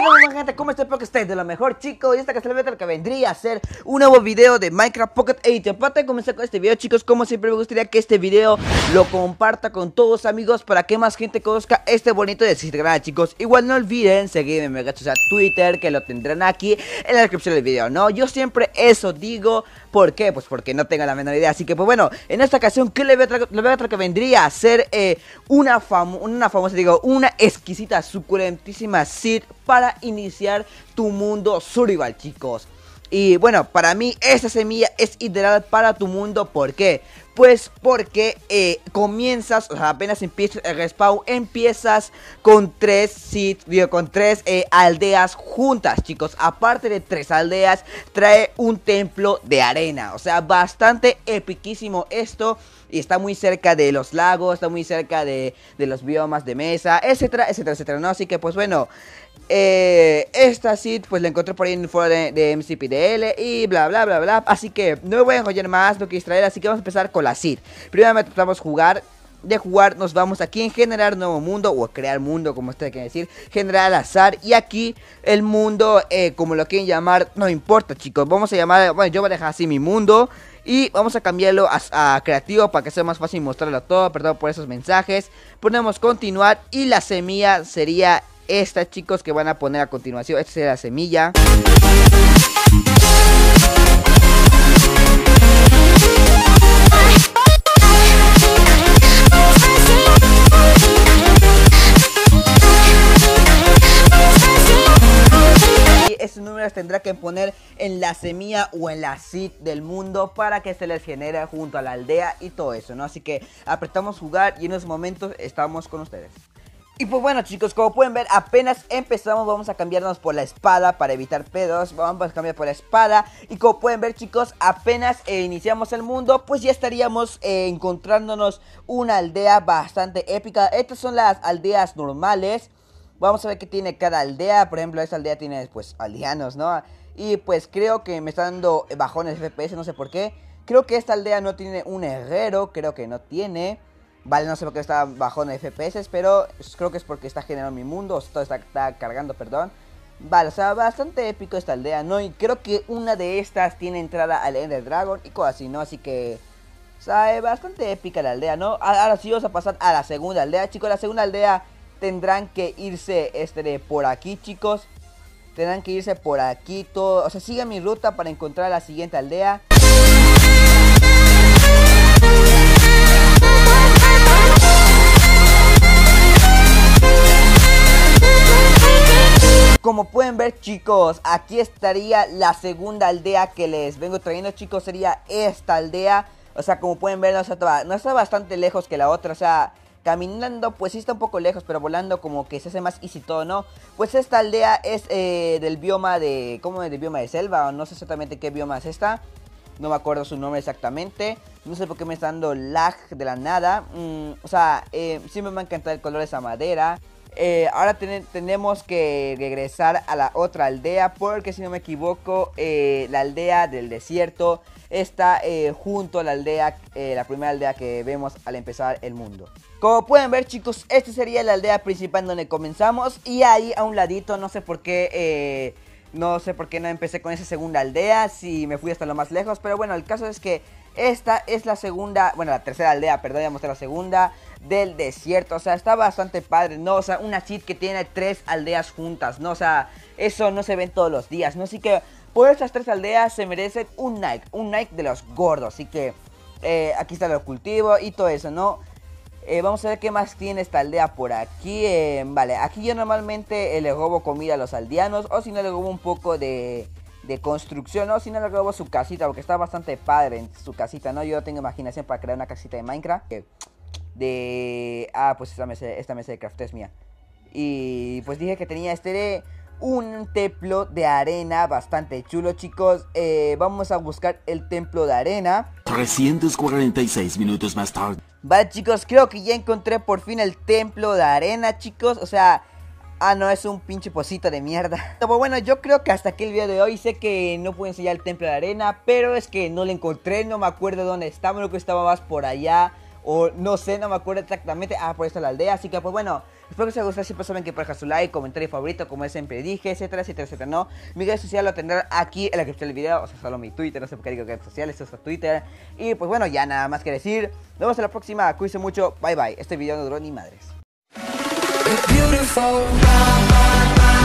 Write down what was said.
pata? ¿Cómo estás? Espero que estés de lo mejor, chicos. Y esta que es el que vendría a ser un nuevo video de Minecraft Pocket Edition. Pata, comencé con este video, chicos. Como siempre, me gustaría que este video lo comparta con todos, amigos, para que más gente conozca este bonito canal, chicos. Igual no olviden seguirme, me a Twitter, que lo tendrán aquí en la descripción del video, ¿no? Yo siempre eso digo. ¿Por qué? Pues porque no tengo la menor idea. Así que, pues bueno, en esta ocasión, ¿qué le voy a traer? Que vendría a ser eh, una, una famosa, digo, una exquisita, suculentísima seed para iniciar tu mundo survival, chicos. Y bueno, para mí esta semilla es ideal para tu mundo. ¿Por qué? Pues porque eh, comienzas, o sea, apenas empiezas el respawn, empiezas con tres sitios, digo, con tres eh, aldeas juntas, chicos. Aparte de tres aldeas, trae un templo de arena. O sea, bastante epiquísimo esto. Y está muy cerca de los lagos, está muy cerca de, de los biomas de mesa, etcétera, etcétera, etcétera, ¿no? Así que, pues bueno, eh, esta seed pues la encontré por ahí en el foro de, MCPDL y bla bla bla bla. Así que no voy a enrollar más, no quiero distraer, así que vamos a empezar con la seed. Primeramente vamos a jugar. De jugar nos vamos aquí en generar nuevo mundo o crear mundo como ustedes quieren decir. Generar al azar y aquí el mundo eh, como lo quieren llamar no importa chicos. Vamos a llamar, bueno yo voy a dejar así mi mundo. Y vamos a cambiarlo a, a, creativo para que sea más fácil mostrarlo todo. Perdón por esos mensajes. Ponemos continuar y la semilla sería esta, chicos, que van a poner a continuación. Esta es la semilla. Números tendrá que poner en la semilla o en la seed del mundo para que se les genere junto a la aldea y todo eso, ¿no? Así que apretamos jugar y en unos momentos estamos con ustedes. Y pues bueno chicos, como pueden ver apenas empezamos, vamos a cambiarnos por la espada para evitar pedos Vamos a cambiar por la espada Y como pueden ver chicos, apenas eh, iniciamos el mundo Pues ya estaríamos eh, encontrándonos una aldea bastante épica Estas son las aldeas normales Vamos a ver qué tiene cada aldea Por ejemplo, esta aldea tiene pues aldeanos, ¿no? Y pues creo que me está dando bajones FPS, no sé por qué Creo que esta aldea no tiene un herrero, creo que no tiene Vale, no sé por qué está bajón de FPS, pero creo que es porque está generando mi mundo, o todo está, cargando, perdón. Vale, o sea, bastante épico esta aldea, ¿no? Y creo que una de estas tiene entrada al Ender Dragon y cosas así, ¿no? Así que... O sea, es bastante épica la aldea, ¿no? Ahora sí vamos a pasar a la segunda aldea, chicos. La segunda aldea tendrán que irse este por aquí, chicos. Tendrán que irse por aquí todo. O sea, sigan mi ruta para encontrar la siguiente aldea. Como pueden ver chicos, aquí estaría la segunda aldea que les vengo trayendo chicos, sería esta aldea. O sea, como pueden ver, no está, no está bastante lejos que la otra, o sea, caminando pues sí está un poco lejos, pero volando como que se hace más easy todo, ¿no? Pues esta aldea es eh, del bioma de, ¿cómo es? Del bioma de selva, o no sé exactamente qué bioma es esta. No me acuerdo su nombre exactamente. No sé por qué me está dando lag de la nada. Mm, o sea, eh, siempre me ha encantado el color de esa madera. Eh, ahora tenemos que regresar a la otra aldea porque si no me equivoco eh, la aldea del desierto está eh, junto a la aldea, la primera aldea que vemos al empezar el mundo. Como pueden ver chicos, esta sería la aldea principal donde comenzamos y ahí a un ladito, no sé por qué, no sé por qué no empecé con esa segunda aldea, si me fui hasta lo más lejos, pero bueno, el caso es que esta es la segunda, bueno la tercera aldea, perdón, mostré la segunda del desierto. O sea, está bastante padre, ¿no? O sea, una seed que tiene tres aldeas juntas, ¿no? O sea, eso no se ve todos los días, ¿no? Así que por estas tres aldeas se merecen un Nike, un Nike de los gordos. Así que eh, aquí está el cultivo y todo eso, ¿no? Eh, vamos a ver qué más tiene esta aldea por aquí. Eh, vale, aquí yo normalmente le robo comida a los aldeanos. O si no, le robo un poco de, de construcción. No, le robo su casita. Porque está bastante padre en su casita, ¿no? Yo tengo imaginación para crear una casita de Minecraft de... Ah, pues esta mesa, esta mesa de craft es mía. Y pues dije que tenía este de un templo de arena bastante chulo, chicos. Eh, vamos a buscar el templo de arena. 346 minutos más tarde. Vale, chicos, creo que ya encontré por fin el templo de arena, chicos. O sea, ah, no, es un pinche posito de mierda. Pero bueno, yo creo que hasta aquí el video de hoy. Sé que no puedo enseñar el templo de arena, pero es que no lo encontré. No me acuerdo dónde estaba, creo que estaba más por allá. O no sé, no me acuerdo exactamente. Ah, por esta la aldea. Así que pues bueno, Espero que os haya gustado, siempre saben que dejar su like, comentario favorito, como siempre dije, etcétera, etcétera, etcétera, ¿no? Mi red social lo tendrán aquí en la descripción del video, o sea, solo mi Twitter, no sé por qué digo redes sociales, esto es Twitter. Y pues bueno, ya nada más que decir, nos vemos en la próxima, cuídense mucho, bye bye. Este video no duró ni madres. beautiful. Bye, bye, bye.